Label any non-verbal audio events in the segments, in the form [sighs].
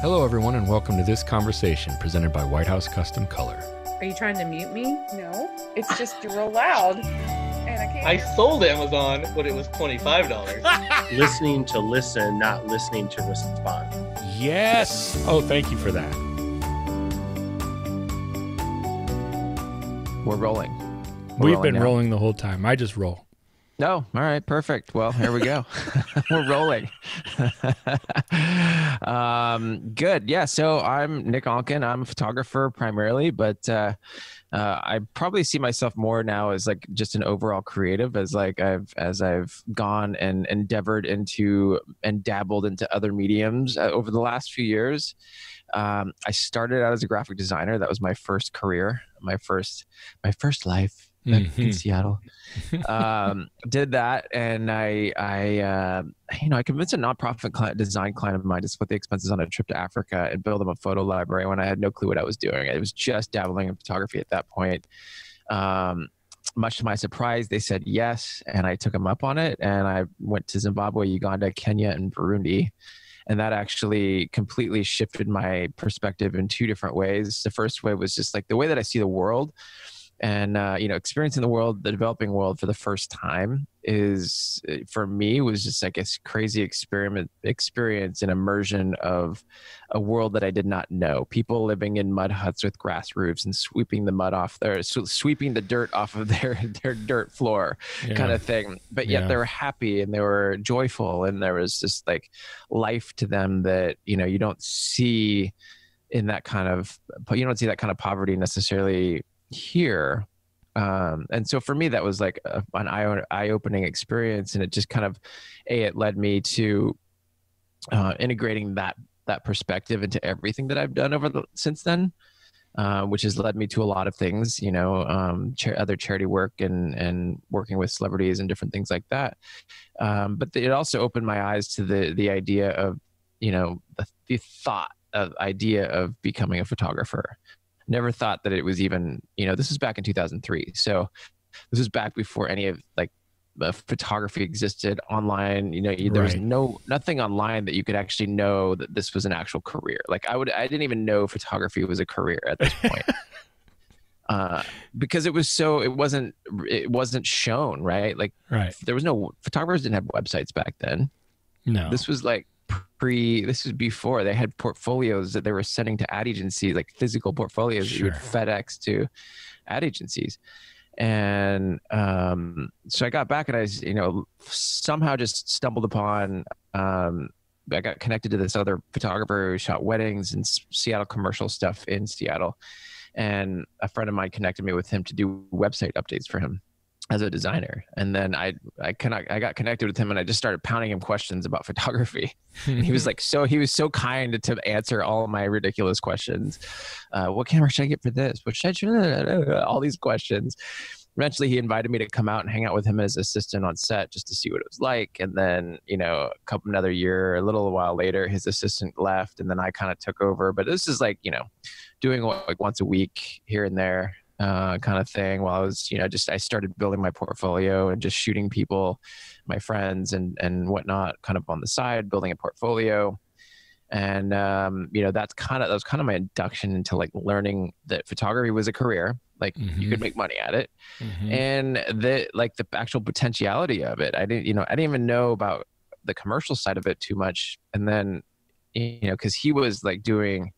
Hello, everyone, and welcome to this conversation presented by White House Custom Color. Are you trying to mute me? No. It's just real loud. And I can't. I sold Amazon, but it was $25. [laughs] listening to listen, not listening to respond. Yes. Oh, thank you for that. We're rolling. We're We've rolling been now. rolling the whole time. I just roll. No, all right, perfect. Well, here we go. [laughs] We're rolling. [laughs] um, good. Yeah. So I'm Nick Onken. I'm a photographer primarily, but uh, uh, I probably see myself more now as like just an overall creative, as like I've as I've gone and endeavored into and dabbled into other mediums uh, over the last few years. Um, I started out as a graphic designer. That was my first career, my first my first life mm-hmm. in Seattle. [laughs] um, did that, and I, I, uh, you know, I convinced a nonprofit client, design client of mine to split the expenses on a trip to Africa and build them a photo library when I had no clue what I was doing. I was just dabbling in photography at that point. Um, much to my surprise, they said yes, and I took them up on it. And I went to Zimbabwe, Uganda, Kenya, and Burundi and that actually completely shifted my perspective in two different ways the first way was just like the way that i see the world and uh, you know experiencing the world the developing world for the first time is uh, for me was just like a crazy experiment experience and immersion of a world that i did not know people living in mud huts with grass roofs and sweeping the mud off their sweeping the dirt off of [laughs] their their dirt floor yeah. kind of thing but yet yeah. they were happy and they were joyful and there was just like life to them that you know you don't see in that kind of you don't see that kind of poverty necessarily here um, and so for me that was like a, an eye-opening experience and it just kind of a it led me to uh, integrating that that perspective into everything that i've done over the since then uh, which has led me to a lot of things you know um, cha- other charity work and and working with celebrities and different things like that. Um, but it also opened my eyes to the the idea of you know the, the thought of idea of becoming a photographer never thought that it was even you know this was back in 2003 so this was back before any of like the photography existed online. You know there was no nothing online that you could actually know that this was an actual career. Like i would i didn't even know photography was a career at this point. [laughs] Uh, because it was so it wasn't it wasn't shown right? Like right. there was no photographers didn't have websites back then. No. This was like pre this was before they had portfolios that they were sending to ad agencies like physical portfolios sure. that you would fedex to ad agencies. And um, so i got back and i you know somehow just stumbled upon um, i got connected to this other photographer who shot weddings and seattle commercial stuff in seattle. And a friend of mine connected me with him to do website updates for him as a designer. And then i i cannot i got connected with him and i just started pounding him questions about [laughs] photography. And he was like so he was so kind to answer all my ridiculous questions. Uh, what camera should i get for this? What should i [laughs] all these questions. Eventually he invited me to come out and hang out with him as assistant on set just to see what it was like. And then you know a couple another year a little while later his assistant left and then i kind of took over. But this is like you know doing like once a week here and there uh, kind of thing while I was, you know, just I started building my portfolio and just shooting people, my friends and and whatnot, kind of on the side, building a portfolio. And um, you know, that's kind of that was kind of my induction into like learning that photography was a career, like mm-hmm. you could mm-hmm. make money at it, mm-hmm. and the like the actual potentiality of it. I didn't, you know, I didn't even know about the commercial side of it too much. And then, you know, because he was like doing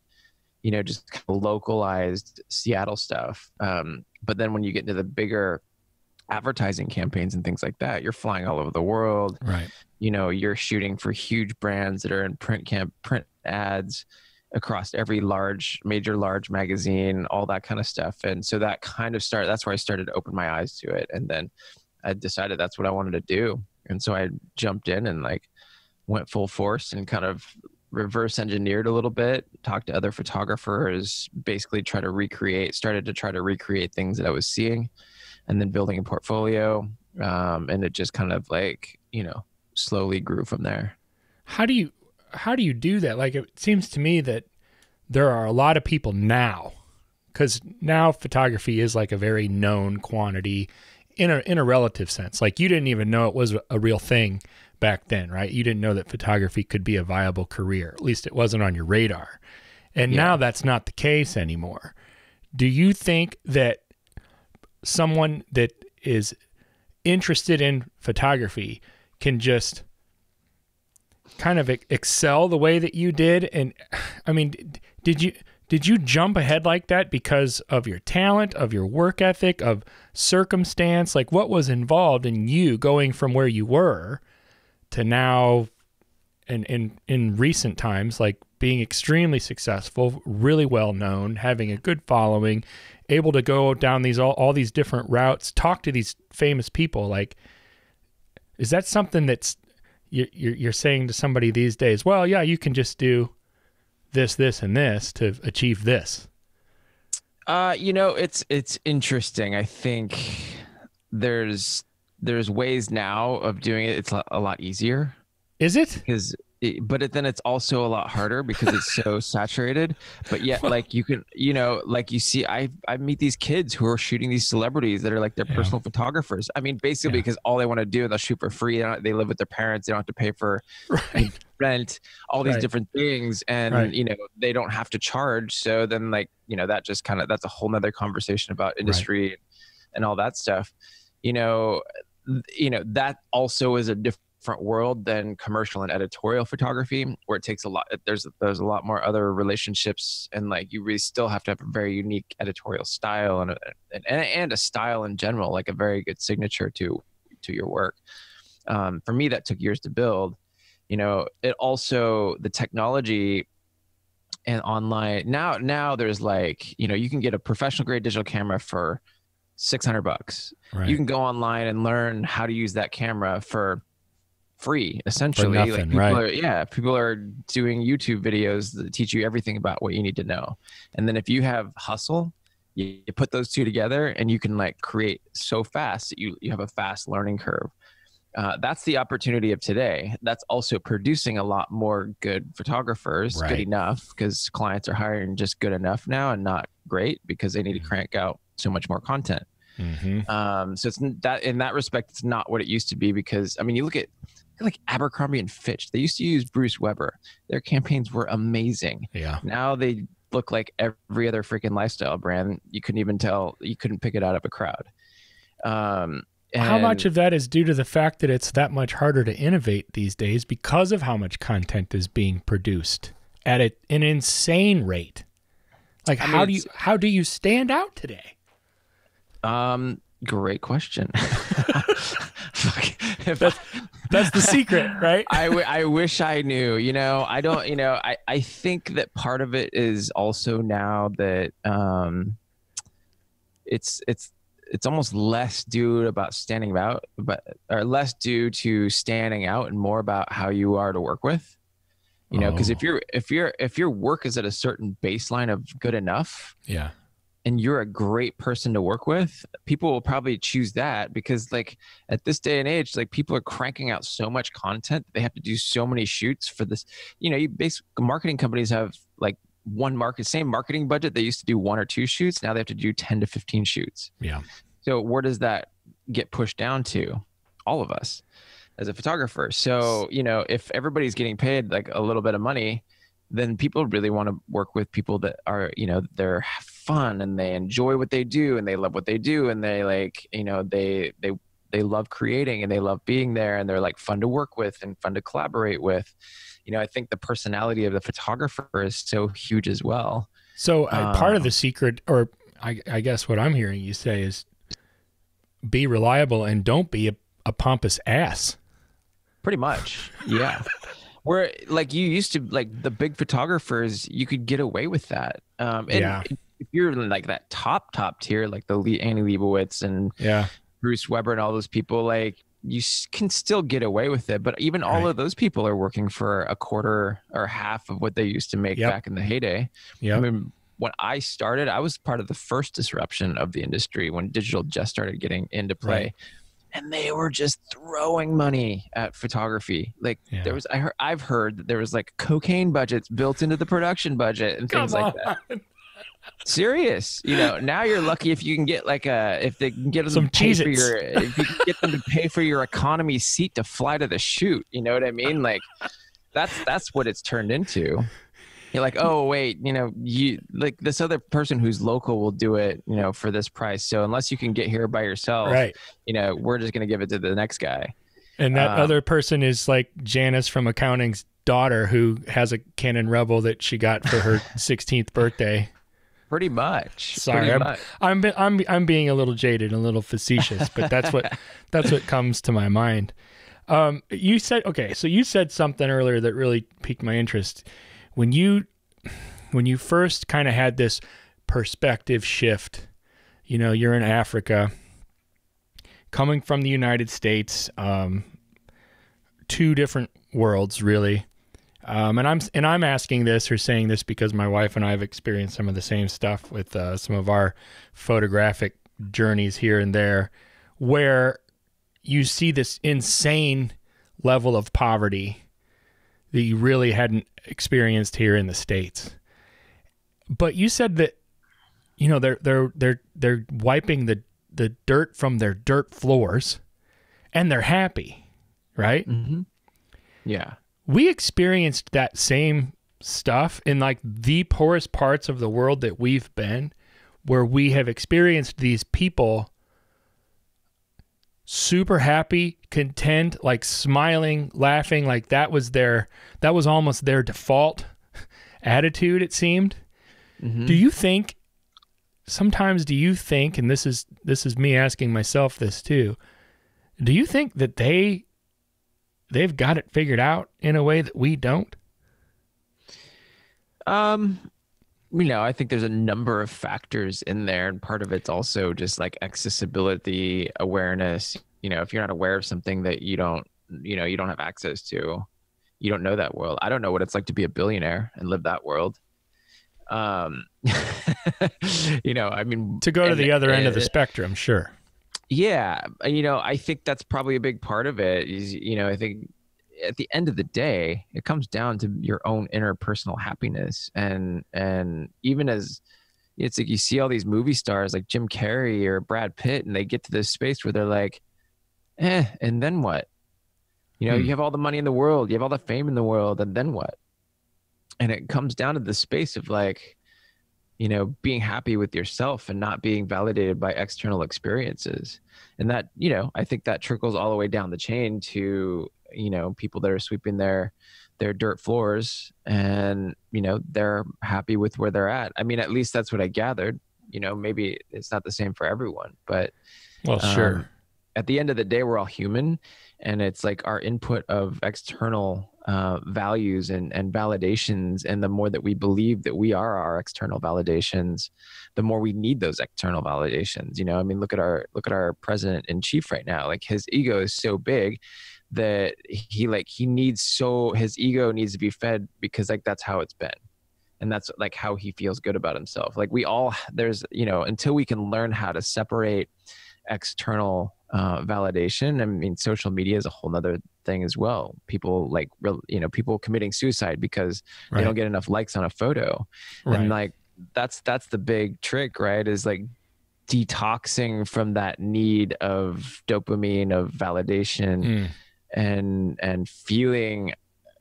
you know, just kind of localized Seattle stuff. Um, but then when you get into the bigger advertising campaigns and things like that, you're flying all over the world. Right. You know, you're shooting for huge brands that are in print camp print ads across every large major large magazine all that kind of stuff and so that kind of start that's where i started to open my eyes to it and then i decided that's what i wanted to do and so i jumped in and like went full force and kind of reverse engineered a little bit, talked to other photographers, basically try to recreate, started to try to recreate things that I was seeing, and then building a portfolio. Um, and it just kind of like, you know, slowly grew from there. How do you, how do you do that? Like, it seems to me that there are a lot of people now, because now photography is like a very known quantity in a, in a relative sense. Like, you didn't even know it was a real thing back then, right? You didn't know that photography could be a viable career. At least it wasn't on your radar. And now that's not the case anymore. Do you think that someone that is interested in photography can just kind of excel the way that you did and [sighs] i mean did you did you jump ahead like that because of your talent of your work ethic of circumstance like what was involved in you going from where you were to now and in in recent times like being extremely successful really well known having a good following able to go down these all, all these different routes talk to these famous people like is that something that's you- you're, you're saying to somebody these days well yeah you can just do this this and this to achieve this Uh, you know, it's it's interesting. I think there's there's ways now of doing it. It's a lot easier is it because, it, but it, then it's also a lot harder because it's so [laughs] saturated. But yet, like you can, you know, like you see, I I meet these kids who are shooting these celebrities that are like their Yeah. personal photographers. I mean, basically Yeah. because all they want to do, they'll shoot for free. They, don't, they live with their parents. They don't have to pay for right rent, all these Right. different things, and Right. you know they don't have to charge. So then, like you know, that just kind of that's a whole nother conversation about industry and all that stuff. You know, you know that also is a different world than commercial and editorial photography, where it takes a lot. There's there's a lot more other relationships, and like you really still have to have a very unique editorial style and a, and, and a style in general, like a very good signature to to your work. Um, for me, that took years to build you know it also the technology and online now now there's like you know you can get a professional grade digital camera for 600 bucks. Right. you can go online and learn how to use that camera for free essentially. Nothing, like people right. are, yeah people are doing youtube videos that teach you everything about what you need to know. And then if you have hustle you, you put those two together and you can like create so fast that you, you have a fast learning curve uh, that's the opportunity of today that's also producing a lot more good photographers Right. good enough because clients are hiring just good enough now and not great because they need to Mm-hmm. crank out so much more content hmm um, so it's that in that respect, it's not what it used to be because I mean, you look at like Abercrombie and Fitch. They used to use Bruce Weber. Their campaigns were amazing. yeah Now they look like every other freaking lifestyle brand. You couldn't even tell. You couldn't pick it out of a crowd. Um, how much of that is due to the fact that it's that much harder to innovate these days because of how much content is being produced at a, an insane rate like I mean, how do you how do you stand out today Um, great question. [laughs] That's- that's the secret [laughs] right I, w- I wish I knew. You know, I don't. You know, I I think that part of it is also now that um, it's it's it's almost less due about standing out, but or less due to standing out and more about how you are to work with. You know, because Oh. if you're if you're if your work is at a certain baseline of good enough, yeah and you're a great person to work with, people will probably choose that because like at this day and age, like people are cranking out so much content, they have to do so many shoots for this. You know, you basic marketing companies have like one market, same marketing budget. They used to do one or two shoots. Now they have to do 10 to 15 shoots. yeah So where does that get pushed down to? All of us as a photographer. So, you know, if everybody's getting paid like a little bit of money, then people really want to work with people that are, you know, they're fun and they enjoy what they do and they love what they do and they like, you know, they they they love creating and they love being there and they're like fun to work with and fun to collaborate with. You know, I think the personality of the photographer is so huge as well. So uh, part of Um, the secret, or I, I guess what I'm hearing you say is, be reliable and don't be a, a pompous ass. Pretty much. Yeah. [laughs] Where like you used to like the big photographers, you could get away with that. Um and Yeah. if you're in, like that top top tier, like the Le- Annie Leibovitz and Yeah, Bruce Weber and all those people, like you can still get away with it. But even all Right. of those people are working for a quarter or half of what they used to make Yep. back in the heyday. yeah, I mean, when I started, I was part of the first disruption of the industry when digital just started getting into play. Right. And they were just throwing money at photography. Like Yeah. there was, I heard, I've heard that there was like cocaine budgets built into the production budget and things like that. Serious, you know. Now you're lucky if you can get like a if they can get them Some to pay for your if you can get them to pay for your economy seat to fly to the shoot. You know what I mean? Like that's that's what it's turned into. You're like, oh wait, you know, you like this other person who's local will do it, you know, for this price. So unless you can get here by yourself, Right. you know, we're just gonna give it to the next guy. And that Um, other person is like Janice from accounting's daughter who has a Canon Rebel that she got for her [laughs] 16th birthday. Pretty much. Sorry, Pretty I'm, much. I'm I'm I'm being a little jaded, and a little facetious, but that's what [laughs] that's what comes to my mind. Um, you said okay, so you said something earlier that really piqued my interest when you when you first kind of had this perspective shift. You know, you're in Africa, coming from the United States, um, two different worlds really. Um, and I'm and I'm asking this or saying this because my wife and I have experienced some of the same stuff with uh, some of our photographic journeys here and there, where you see this insane level of poverty that you really hadn't experienced here in the states. But you said that you know they're they're they're they're wiping the the dirt from their dirt floors, and they're happy, right? Mhm. Yeah. We experienced that same stuff in like the poorest parts of the world that we've been where we have experienced these people super happy content like smiling laughing like that was their that was almost their default [laughs] attitude it seemed Mhm. do you think sometimes do you think and this is this is me asking myself this too do you think that they they've got it figured out in a way that we don't Um, you know, I think there's a number of factors in there, and part of it's also just like accessibility, awareness. You know, if you're not aware of something that you don't, you know, you don't have access to, you don't know that world. I don't know what it's like to be a billionaire and live that world. Um, [laughs] you know, I mean, to go to and- the other end of the uh, spectrum sure yeah you know i think that's probably a big part of it is you know i think at the end of the day it comes down to your own interpersonal happiness and and even as it's like you see all these movie stars like jim carrey or brad pitt and they get to this space where they're like eh and then what you know Hmm. you have all the money in the world you have all the fame in the world and then what and it comes down to the space of like you know being happy with yourself and not being validated by external experiences. And that you know i think that trickles all the way down the chain to you know people that are sweeping their their dirt floors and you know they're happy with where they're at. I mean at least that's what i gathered. You know maybe it's not the same for everyone but well sure. um, at the end of the day we're all human and it's like our input of external uh, values and, and validations and the more that we believe that we are our external validations the more we need those external validations you know? I mean look at our look at our president in chief right now like his ego is so big that he like he needs so his ego needs to be fed because like that's how it's been. And that's like how he feels good about himself. Like we all there's you know until we can learn how to separate external uh, validation. I mean social media is a whole nother thing as well. People like real you know people committing suicide because they don't get enough likes on a photo. Right. and like that's that's the big trick right is like detoxing from that need of dopamine of validation Mm. and and feeling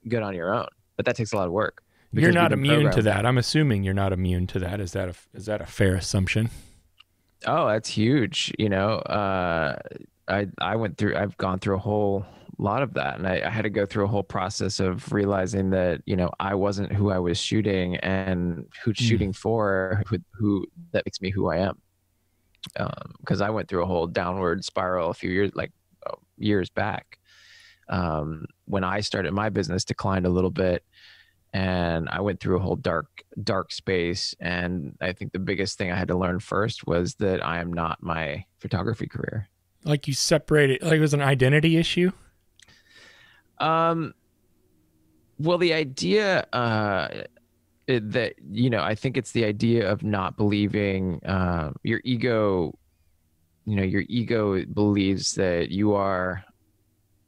good on your own. But that takes a lot of work you're not immune to that. I'm assuming you're not immune to that. Is that a is that a fair assumption Oh, that's huge. You know, uh, I I went through. I've gone through a whole lot of that, and I, I had to go through a whole process of realizing that you know I wasn't who I was shooting, and who's Mm. shooting for, who, who that makes me who I am. Because I went through a whole downward spiral a few years, like uh, years back, um, when I started my business, declined a little bit, and I went through a whole dark dark space and I think the biggest thing I had to learn first was that I am not my photography career. like you separated like it was an identity issue Um well the idea uh it- that you know I think it's the idea of not believing uh, your ego you know your ego believes that you are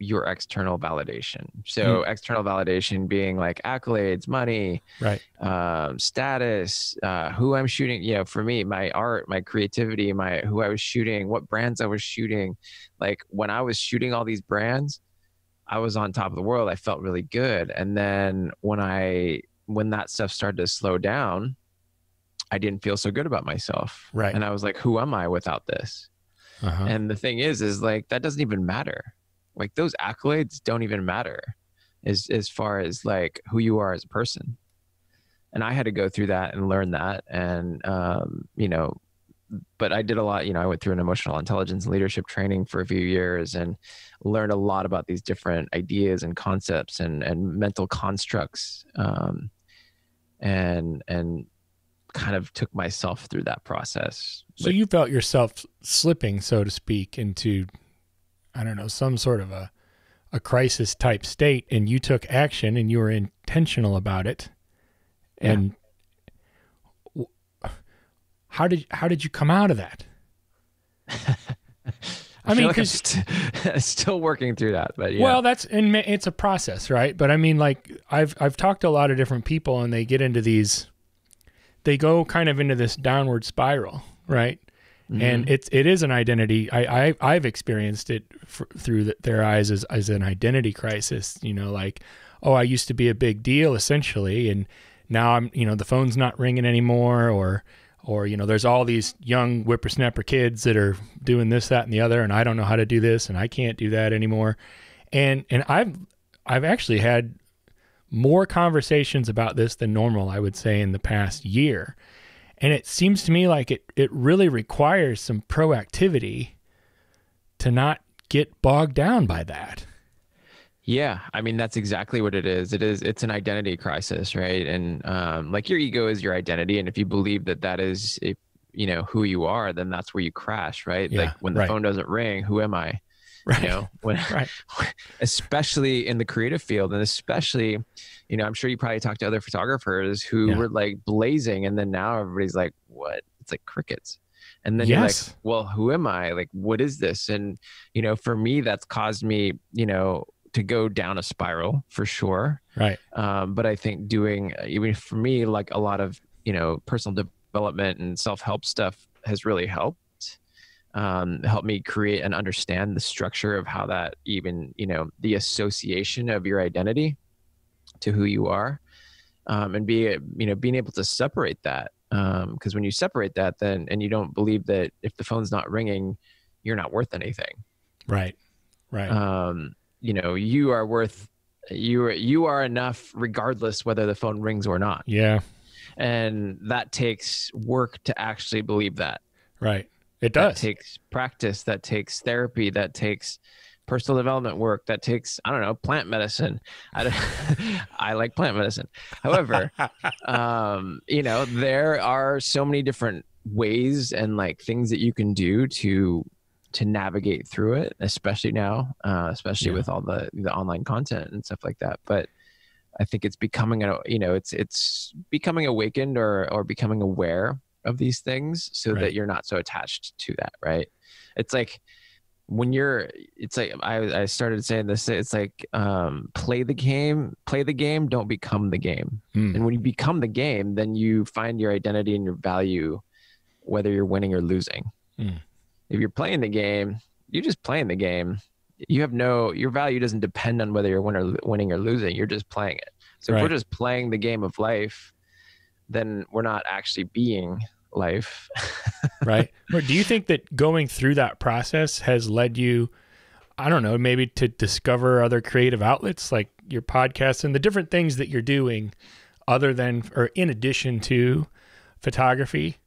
your external validation. So external validation being like accolades, money, Right. um, status, uh, who I'm shooting. You know, for me, my art, my creativity, my who I was shooting, what brands I was shooting. Like when I was shooting all these brands, I was on top of the world. I felt really good. And then when I when that stuff started to slow down, I didn't feel so good about myself. Right. And I was like, who am I without this? Uh-huh. And the thing is, is like that doesn't even matter. Like those accolades don't even matter as as far as like who you are as a person. And I had to go through that and learn that. And um, you know, but I did a lot, you know, I went through an emotional intelligence and leadership training for a few years and learned a lot about these different ideas and concepts and and mental constructs. Um and and kind of took myself through that process. So you felt yourself slipping, so to speak, into I don't know, some sort of a a crisis type state and you took action and you were intentional about it. Yeah. And how did how did you come out of that? [laughs] I I, mean, like I'm st- [laughs] still working through that, but yeah. Well, that's and it's a process, right? But I mean, like I've I've talked to a lot of different people, and they get into these, they go kind of into this downward spiral, right? Mm-hmm. And it's it is an identity. I, I I've experienced it f- through the, their eyes as as an identity crisis. You know, like oh, I used to be a big deal essentially, and now I'm you know the phone's not ringing anymore, or or you know there's all these young whippersnapper kids that are doing this that and the other and i don't know how to do this and i can't do that anymore and and i've i've actually had more conversations about this than normal i would say in the past year and it seems to me like it it really requires some proactivity to not get bogged down by that Yeah, I mean that's exactly what it is. It is it's an identity crisis, right? And um, like your ego is your identity, and if you believe that that is a, you know who you are, then that's where you crash, right? Yeah, like when the right. phone doesn't ring, who am I? Right You know, [laughs] when right especially in the creative field, and especially, you know, I'm sure you probably talked to other photographers who Yeah. were like blazing, and then now everybody's like, "What?" It's like crickets. And then Yes. you're like, well, who am I? Like, what is this? And, you know, for me, that's caused me, you know, to go down a spiral for sure. right Um, but I think doing, even for me, like a lot of, you know, personal development and self help stuff has really helped. Um, help me create and understand the structure of how that even, you know, the association of your identity to who you are. Um, and be, you know, being able to separate that. Because when you separate that, then, and you don't believe that if the phone's not ringing, you're not worth anything. Right. Right. Um, you know you are worth you are you are enough regardless whether the phone rings or not. Yeah. And that takes work to actually believe that. Right it that does takes practice that takes therapy that takes personal development work that takes i don't know plant medicine i, don't- [laughs] I like plant medicine however [laughs] um, you know, there are so many different ways and like things that you can do to to navigate through it, especially now, uh, especially Yeah. with all the the online content and stuff like that. But I think it's becoming a you know it's it's becoming awakened or or becoming aware of these things so Right. that you're not so attached to that, right? It's like when you're it's like I, I started saying this it's like um play the game play the game don't become the game Hmm. and when you become the game then you find your identity and your value whether you're winning or losing Hmm. if you're playing the game you're just playing the game you have no your value doesn't depend on whether you're win or, winning or losing you're just playing it so if we're just playing the game of life then we're not actually being life [laughs] right? Or do you think that going through that process has led you, I don't know, maybe to discover other creative outlets like your podcast and the different things that you're doing other than or in addition to photography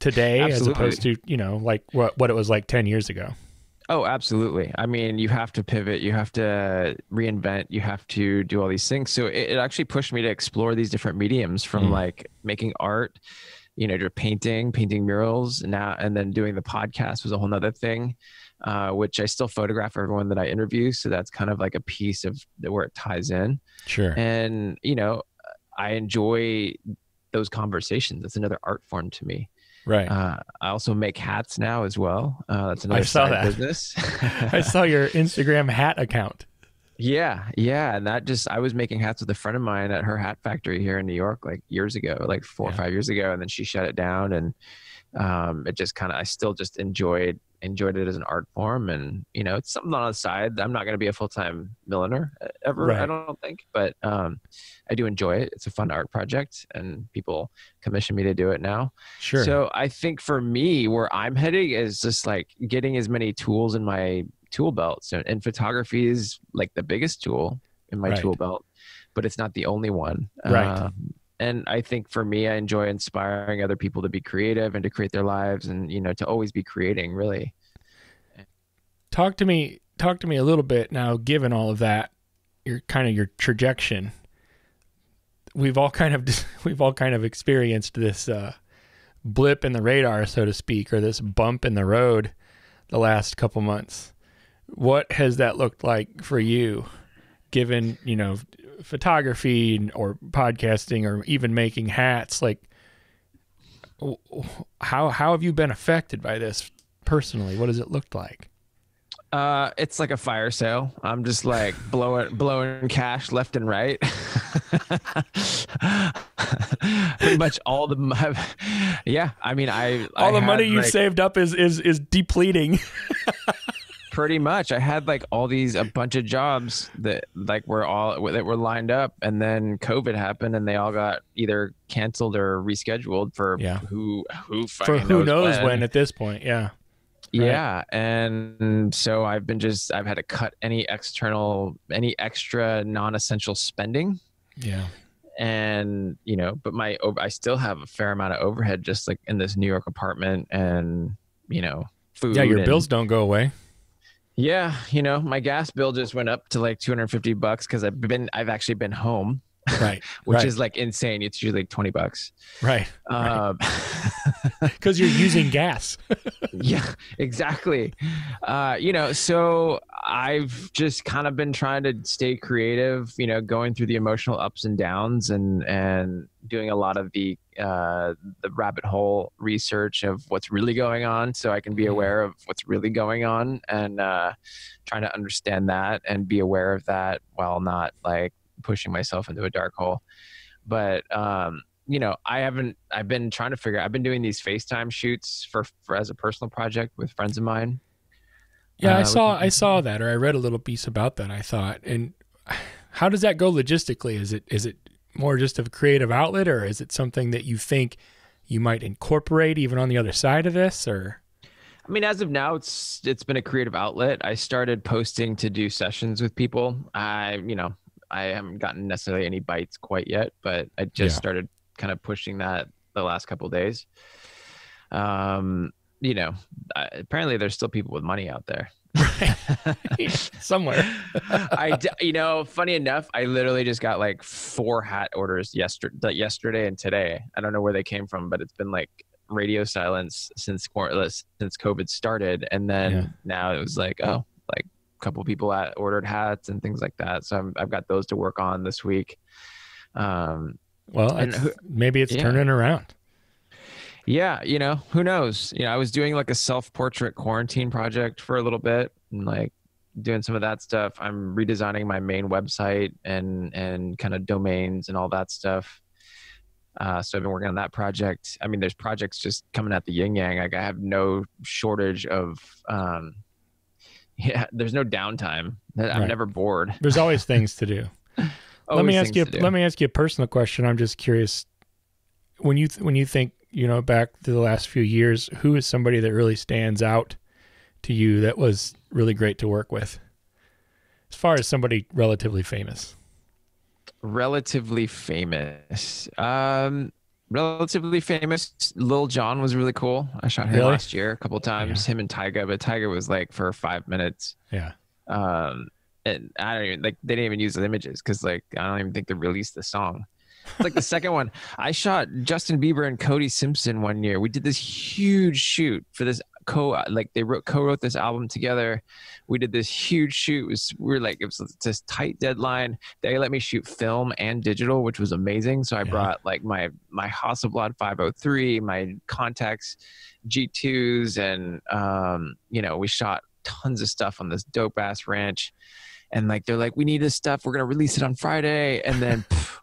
today as opposed to, you know, like what what it was like 10 years ago? Oh, absolutely. I mean, you have to pivot, you have to reinvent, you have to do all these things. So it, it actually pushed me to explore these different mediums from Mm. like making art, you know, to painting, painting murals now, and then doing the podcast was a whole nother thing, uh, which I still photograph everyone that I interview. So that's kind of like a piece of where it ties in. Sure. And, you know, I enjoy those conversations. It's another art form to me. Right. Uh, I also make hats now as well. Uh, that's another I saw side that. business. [laughs] [laughs] I saw your Instagram hat account. Yeah, yeah, and that just I was making hats with a friend of mine at her hat factory here in New York like years ago, like four Yeah. or five years ago, and then she shut it down, and um, it just kind of I still just enjoyed enjoyed it as an art form, and you know it's something on the side. I'm not going to be a full time milliner uh, ever, I don't think, but um, I do enjoy it. It's a fun art project, and people commission me to do it now. Sure. So I think for me, where I'm heading is just like getting as many tools in my tool belt. So, and photography is like the biggest tool in my Right. tool belt, but it's not the only one. Right. Um, and I think for me, I enjoy inspiring other people to be creative and to create their lives, and you know, to always be creating. Really, talk to me talk to me a little bit now given all of that your kind of your trajectory we've all kind of [laughs] we've all kind of experienced this uh, blip in the radar so to speak or this bump in the road the last couple months what has that looked like for you given you know photography or podcasting or even making hats like how how have you been affected by this personally what does it look like uh, it's like a fire sale. I'm just like [laughs] blowing blowing cash left and right. [laughs] Pretty much all the, [laughs] yeah. I mean, I all I the money you like, saved up is is is depleting. Pretty much i had like all these a bunch of jobs that like were all that were lined up and then covid happened and they all got either canceled or rescheduled for Yeah. who who For who knows when at this point, yeah. yeah and so i've been just i've had to cut any external any extra non-essential spending Yeah. and you know but my i still have a fair amount of overhead just like in this new york apartment and you know food Yeah, your bills don't go away. Yeah, you know, my gas bill just went up to like 250 bucks because I've been I've actually been home, Right. [laughs] which right, is like insane. It's usually like 20 bucks. right. Um, Because [laughs] you're using gas. [laughs] yeah, exactly. Uh, you know, so I've just kind of been trying to stay creative, you know, going through the emotional ups and downs and and doing a lot of the uh the rabbit hole research of what's really going on so I can be Mhm. aware of what's really going on and uh trying to understand that and be aware of that while not like pushing myself into a dark hole. But um you know, I haven't. I've been trying to figure. I've been doing these FaceTime shoots for, for as a personal project with friends of mine. Yeah, I Uh, saw I saw that or I read a little piece about that, I thought. And [sighs] how does that go logistically? Is it is it more just of a creative outlet or is it something that you think you might incorporate even on the other side of this or I mean, as of now, it's it's been a creative outlet. I started posting to do sessions with people. I, you know, I haven't gotten necessarily any bites quite yet, but I just Yeah. started kind of pushing that the last couple days. Um, you know, I, apparently there's still people with money out there. [laughs] [laughs] somewhere? [laughs] i you know, funny enough, I literally just got like four hat orders yesterday, yesterday and today. I don't know where they came from, but it's been like radio silence since uh, since COVID started, and then Yeah. now it was like, oh, like a couple people at ordered hats and things like that. So I'm, I've got those to work on this week. Um, Well, And it's- who- maybe it's yeah. turning around. Yeah, you know, who knows? You know, I was doing like a self-portrait quarantine project for a little bit, and like doing some of that stuff. I'm redesigning my main website and and kind of domains and all that stuff. Uh, so I've been working on that project. I mean, there's projects just coming at the yin yang. Like I have no shortage of. Um, [laughs] yeah, there's no downtime. I'm Right. never bored. There's always [laughs] things to do. let me ask you. Let me ask you a personal question. I'm just curious. When you th- when you think you know back to the last few years, who is somebody that really stands out to you that was really great to work with? As far as somebody relatively famous, relatively famous. Um, relatively famous. Lil Jon was really cool. I shot him Really? last year a couple times. Him and Tyga, but Tyga was like for five minutes. yeah. Um, and I don't even like they didn't even use the images because like I don't even think they released the song. It's like the second one. I shot Justin Bieber and Cody Simpson one year. We did this huge shoot for this co like they wrote co-wrote this album together. We did this huge shoot. It was we were like it was this tight deadline. They let me shoot film and digital, which was amazing. So I Yeah. brought like my my Hasselblad 503, my Contax G2s, and um, you know we shot tons of stuff on this dope ass ranch. And like they're like, we need this stuff. We're gonna release it on Friday, and then pff,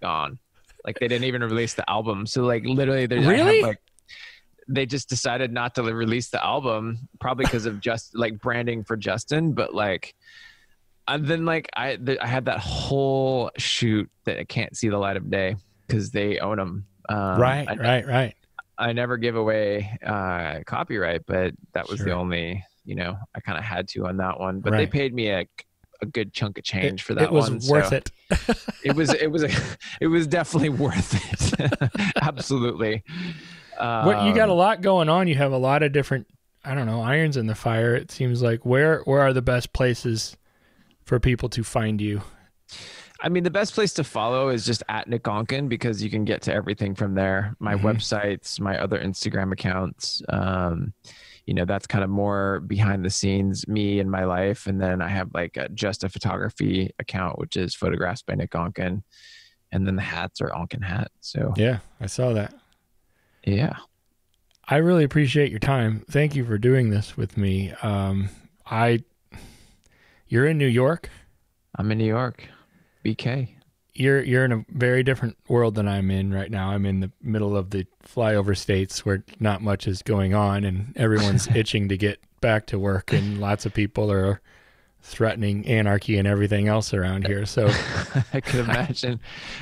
gone. Like they didn't even release the album. So like literally, they Really? like they just decided not to release the album, probably because of just like branding for Justin. But like, and then like I th- I had that whole shoot that I can't see the light of day because they own them. Um, right, I, right, right. I never give away uh, copyright, but that was the only you know I kind of had to on that one. But they paid me a a good chunk of change It, for that it was one. worth so it. [laughs] it was it was a, [laughs] it was definitely worth it. [laughs] Absolutely. what you got a Um, lot going on. You have a lot of different, I don't know, irons in the fire. It seems like where where are the best places for people to find you? I mean, the best place to follow is just at Nick Onken because you can get to everything from there. My Mhm. websites, my other Instagram accounts. Um, you know, that's kind of more behind the scenes, me and my life. And then I have like a, just a photography account, which is photographs by Nick Onken. And then the hats are Onken hat. So Yeah, I saw that. yeah. I really appreciate your time. Thank you for doing this with me. Um, I, you're in New York. I'm in New York. BK. You're you're in a very different world than I'm in right now. I'm in the middle of the flyover states where not much is going on, and everyone's [laughs] itching to get back to work, and lots of people are threatening anarchy and everything else around here. So [laughs] I could imagine.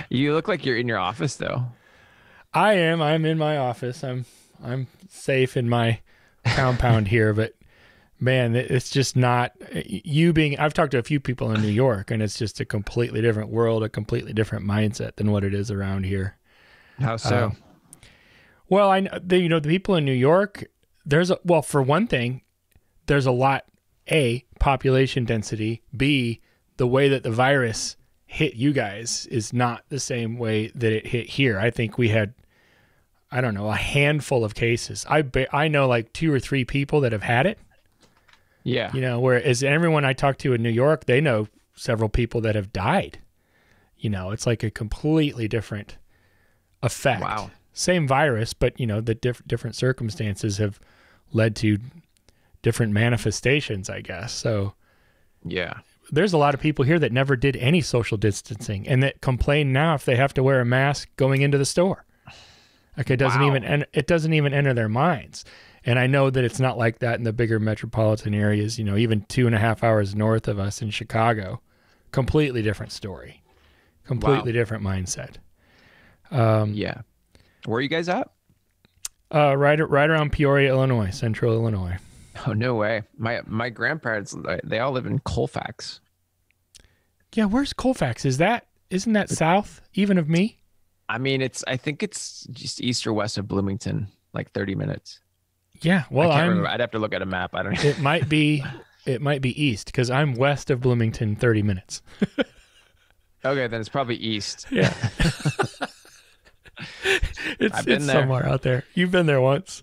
you look like you're in your office though. I am. I'm in my office. I'm I'm safe in my compound here, but man, it's just not you being. I've talked to a few people in New York, and it's just a completely different world, a completely different mindset than what it is around here. How so? Um, Well, I know the, you know the people in New York. There's a well, for one thing, there's a lot. A population density. B the way that the virus hit you guys is not the same way that it hit here. I think we had, I don't know, a handful of cases. I I know like two or three people that have had it. Yeah. You know, whereas everyone I talk to in New York, they know several people that have died. You know, it's like a completely different effect. Wow. Same virus, but you know, the diff- different circumstances have led to different manifestations, I guess. So Yeah. there's a lot of people here that never did any social distancing and that complain now if they have to wear a mask going into the store. Like it doesn't Wow. even en- it doesn't even enter their minds. And I know that it's not like that in the bigger metropolitan areas. You know, even two and a half hours north of us in Chicago, completely different story, completely different mindset. Um, Yeah. Where are you guys at? uh, right, right around Peoria, Illinois, Central Illinois. Oh no way! My my grandparents they all live in Colfax. Yeah, where's Colfax? Is that isn't that south even of me? I mean, it's I think it's just east or west of Bloomington, like thirty minutes. Yeah, well, I I'd have to look at a map. I don't. It might be [laughs] it might be east because I'm west of Bloomington 30 minutes. [laughs] okay, then it's probably east. Yeah. [laughs] it's it's there. somewhere out there. You've been there once.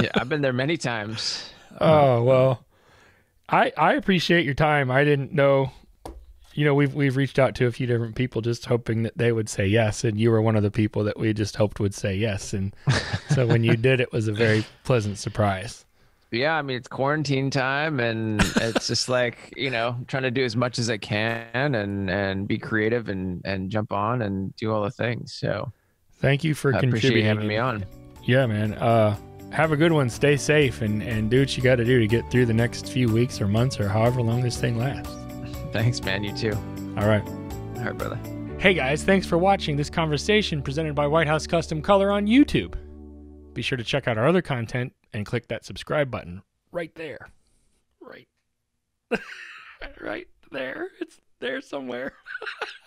yeah, I've been there many times. Oh, well. I I appreciate your time. I didn't know you know, we've we've reached out to a few different people just hoping that they would say yes and you were one of the people that we just hoped would say yes and [laughs] so when you did it was a very pleasant surprise. Yeah, I mean it's quarantine time, and it's just like you know trying to do as much as I can, and and be creative, and and jump on and do all the things. So Thank you for I contributing. having me on. Yeah, man. Uh, have a good one. Stay safe and, and do what you got to do to get through the next few weeks or months or however long this thing lasts. [laughs] Thanks, man. You too. All right. All right, brother. Hey, guys. Thanks for watching this conversation presented by White House Custom Color on YouTube. Be sure to check out our other content and click that subscribe button right there. Right. [laughs] right there. It's there somewhere. [laughs]